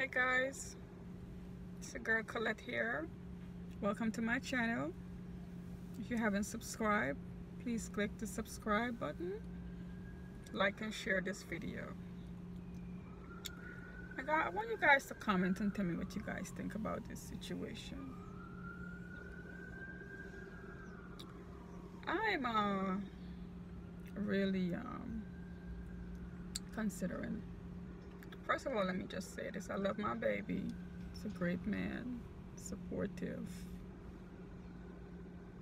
Hey guys, it's your girl Collette here. Welcome to my channel. If you haven't subscribed, please click the subscribe button. Like and share this video. I, got, I want you guys to comment and tell me what you guys think about this situation. I'm uh, really um, considering first of all let me just say this. I love my baby. He's a great man. Supportive.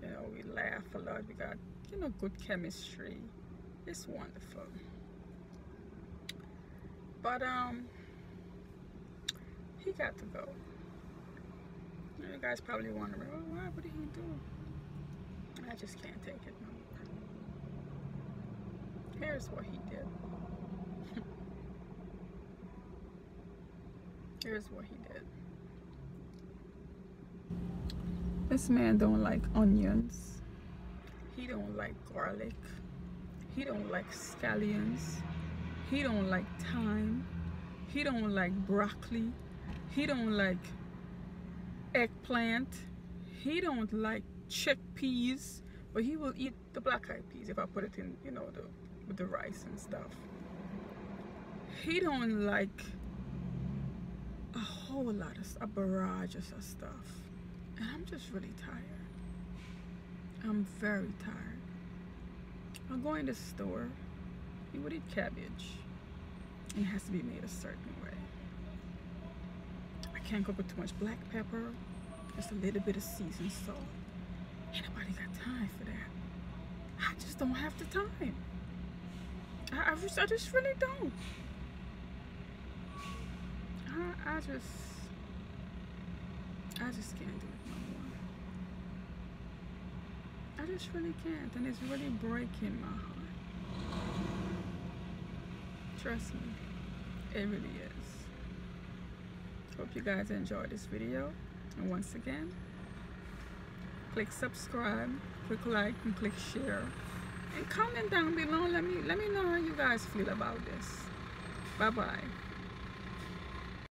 You know we laugh a lot. We got you know good chemistry. It's wonderful. But um he got to go. You guys probably wondering well, why would he do? I just can't take it no more. Here's what he did Here's what he did. This man don't like onions. He don't like garlic. He don't like scallions. He don't like thyme. He don't like broccoli. He don't like eggplant. He don't like chickpeas. But he will eat the black eyed peas if I put it in, you know, the with the rice and stuff. He don't like whole lot of a barrage of stuff. And I'm just really tired. I'm very tired. I'll go in the store. You would eat cabbage. It has to be made a certain way. I can't cook with too much black pepper. Just a little bit of seasoned salt. Ain't nobody got time for that? I just don't have the time. I, I, I just really don't I, I just, I just can't do it no more. I just really can't, and it's really breaking my heart. Trust me, it really is. Hope you guys enjoyed this video. And once again, click subscribe, click like, and click share. And comment down below. Let me let me know how you guys feel about this. Bye bye.